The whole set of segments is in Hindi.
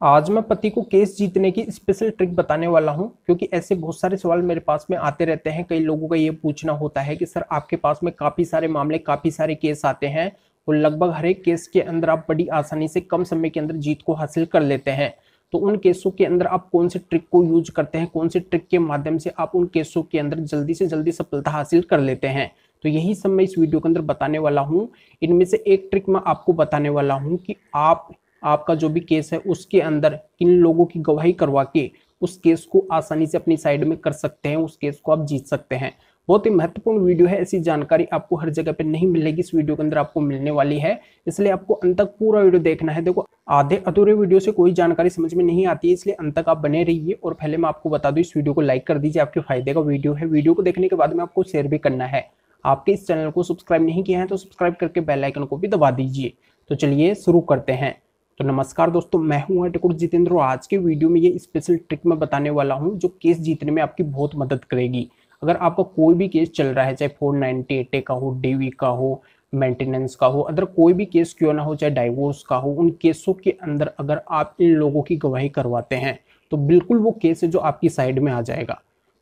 आज मैं पति को केस जीतने की स्पेशल ट्रिक बताने वाला हूँ, क्योंकि ऐसे बहुत सारे सवाल मेरे पास में आते रहते हैं। कई लोगों का ये पूछना होता है कि, सर, आपके पास में काफ़ी सारे मामले, काफ़ी सारे केस आते हैं और लगभग हर एक केस के अंदर आप बड़ी आसानी से कम समय के अंदर जीत को हासिल कर लेते हैं। तो उन केसों के अंदर आप कौन से ट्रिक को यूज़ करते हैं? कौन से ट्रिक के माध्यम से आप उन केसों के अंदर जल्दी से जल्दी सफलता हासिल कर लेते हैं? तो यही सब मैं इस वीडियो के अंदर बताने वाला हूँ। इनमें से एक ट्रिक मैं आपको बताने वाला हूँ कि आप आपका जो भी केस है, उसके अंदर किन लोगों की गवाही करवा के उस केस को आसानी से अपनी साइड में कर सकते हैं, उस केस को आप जीत सकते हैं। बहुत ही महत्वपूर्ण वीडियो है, ऐसी जानकारी आपको हर जगह पे नहीं मिलेगी, इस वीडियो के अंदर आपको मिलने वाली है। इसलिए आपको अंत तक पूरा वीडियो देखना है। देखो, आधे अधूरे वीडियो से कोई जानकारी समझ में नहीं आती है, इसलिए अंत तक आप बने रहिए और पहले मैं आपको बता दूँ, इस वीडियो को लाइक कर दीजिए, आपके फ़ायदे का वीडियो है। वीडियो को देखने के बाद में आपको शेयर भी करना है। आपके इस चैनल को सब्सक्राइब नहीं किया है तो सब्सक्राइब करके बेलाइकन को भी दबा दीजिए। तो चलिए शुरू करते हैं। तो नमस्कार दोस्तों, मैं हूँ टिकुट जितेंद्र आज के वीडियो में ये स्पेशल ट्रिक मैं बताने वाला हूँ जो केस जीतने में आपकी बहुत मदद करेगी। अगर आपका कोई भी केस चल रहा है, चाहे फोर नाइनटी एटे का हो डीवी का हो मेंटेनेंस का हो, अदर कोई भी केस क्यों ना हो, चाहे डाइवोर्स का हो, उन केसों के अंदर अगर आप इन लोगों की गवाही करवाते हैं तो बिल्कुल वो केस है जो आपकी साइड में आ जाएगा।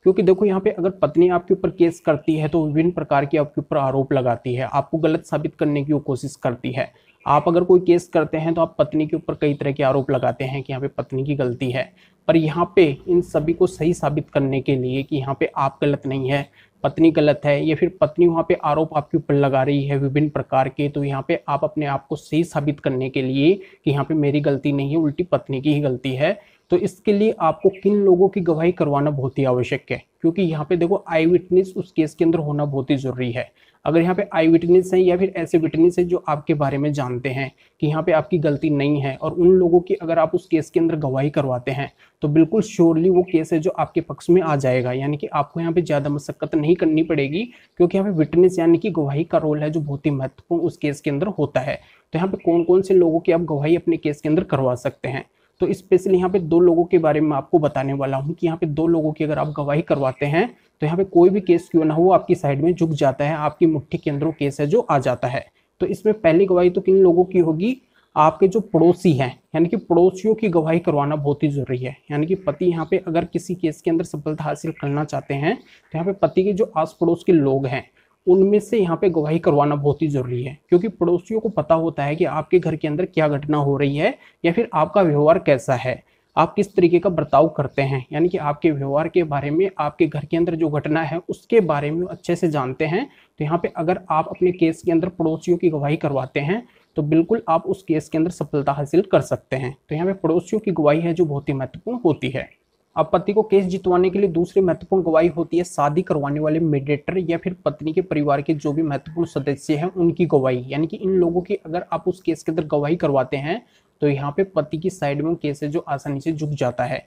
क्योंकि देखो यहाँ पे अगर पत्नी आपके ऊपर केस करती है तो विभिन्न प्रकार के आपके ऊपर आरोप लगाती है, आपको गलत साबित करने की कोशिश करती है। आप अगर कोई केस करते हैं तो आप पत्नी के ऊपर कई तरह के आरोप लगाते हैं कि यहाँ पे पत्नी की गलती है। पर यहाँ पे इन सभी को सही साबित करने के लिए कि यहाँ पे आप गलत नहीं है, पत्नी गलत है, या फिर पत्नी वहाँ पे आरोप आपके ऊपर लगा रही है विभिन्न प्रकार के तो यहाँ पे आप अपने आप को सही साबित करने के लिए कि यहाँ पे मेरी गलती नहीं है, उल्टी पत्नी की ही गलती है। तो इसके लिए आपको किन लोगों की गवाही करवाना बहुत ही आवश्यक है, क्योंकि यहाँ पे देखो आई विटनेस उस केस के अंदर होना बहुत ही ज़रूरी है। अगर यहाँ पे आई विटनेस है या फिर ऐसे विटनेस है जो आपके बारे में जानते हैं कि यहाँ पे आपकी गलती नहीं है और उन लोगों की अगर आप उस केस के अंदर गवाही करवाते हैं तो बिल्कुल श्योरली वो केस है जो आपके पक्ष में आ जाएगा। यानी कि आपको यहाँ पे ज़्यादा मशक्कत नहीं करनी पड़ेगी, क्योंकि यहाँ पे विटनेस यानी कि गवाही का रोल है जो बहुत ही महत्वपूर्ण उस केस के अंदर होता है। तो यहाँ पे कौन कौन से लोगों की आप गवाही अपने केस के अंदर करवा सकते हैं? तो स्पेशली यहाँ पे दो लोगों के बारे में आपको बताने वाला हूँ कि यहाँ पे दो लोगों की अगर आप गवाही करवाते हैं तो यहाँ पे कोई भी केस क्यों ना हो, आपकी साइड में झुक जाता है, आपकी मुट्ठी के अंदर केस है जो आ जाता है। तो इसमें पहली गवाही तो किन लोगों की होगी? आपके जो पड़ोसी हैं, यानी कि पड़ोसियों की गवाही करवाना बहुत ही ज़रूरी है। यानी कि पति यहाँ पे अगर किसी केस के अंदर सफलता हासिल करना चाहते हैं तो यहाँ पे पति के जो आस पड़ोस के लोग हैं उनमें से यहाँ पे गवाही करवाना बहुत ही ज़रूरी है, क्योंकि पड़ोसियों को पता होता है कि आपके घर के अंदर क्या घटना हो रही है या फिर आपका व्यवहार कैसा है। आप किस तरीके का बर्ताव करते हैं, यानी कि आपके व्यवहार के बारे में, आपके घर के अंदर जो घटना है उसके बारे में अच्छे से जानते हैं। तो यहाँ पे अगर आप अपने केस के अंदर पड़ोसियों की गवाही करवाते हैं तो बिल्कुल आप उस केस के अंदर सफलता हासिल कर सकते हैं। तो यहाँ पे पड़ोसियों की गवाही है जो बहुत ही महत्वपूर्ण होती है। अब पति को केस जितवाने के लिए दूसरी महत्वपूर्ण गवाही होती है, शादी करवाने वाले मीडिएटर या फिर पत्नी के परिवार के जो भी महत्वपूर्ण सदस्य हैं, उनकी गवाही। यानी कि इन लोगों की अगर आप उस केस के अंदर गवाही करवाते हैं तो यहाँ पे पति की साइड में केस है जो आसानी से झुक जाता है।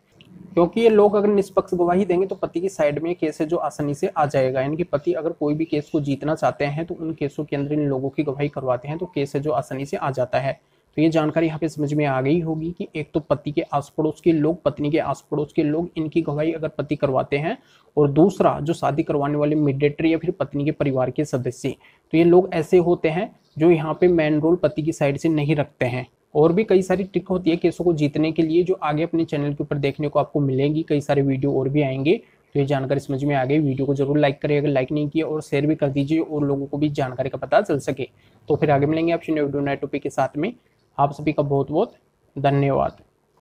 क्योंकि ये लोग अगर निष्पक्ष गवाही देंगे तो पति की साइड में केस है जो आसानी से आ जाएगा। यानी कि पति अगर कोई भी केस को जीतना चाहते हैं तो उन केसों के अंदर इन लोगों की गवाही करवाते हैं तो केस है जो आसानी से आ जाता है। तो ये जानकारी यहाँ पे समझ में आ गई होगी कि एक तो पति के आस पड़ोस के लोग, पत्नी के आस पड़ोस के लोग, इनकी गवाही अगर पति करवाते हैं और दूसरा जो शादी करवाने वाले मिडेटर या फिर पत्नी के परिवार के सदस्य तो ये लोग ऐसे होते हैं जो यहाँ पे मेन रोल पति की साइड से नहीं रखते हैं। और भी कई सारी ट्रिक होती है केसों को जीतने के लिए जो आगे अपने चैनल के ऊपर देखने को आपको मिलेंगी, कई सारे वीडियो और भी आएँगे। तो ये जानकारी समझ में आ गई। वीडियो को ज़रूर लाइक करें, अगर लाइक नहीं किया और शेयर भी कर दीजिए और लोगों को भी जानकारी का पता चल सके। तो फिर आगे मिलेंगे वीडियो नए टॉपिक के साथ में। आप सभी का बहुत बहुत धन्यवाद।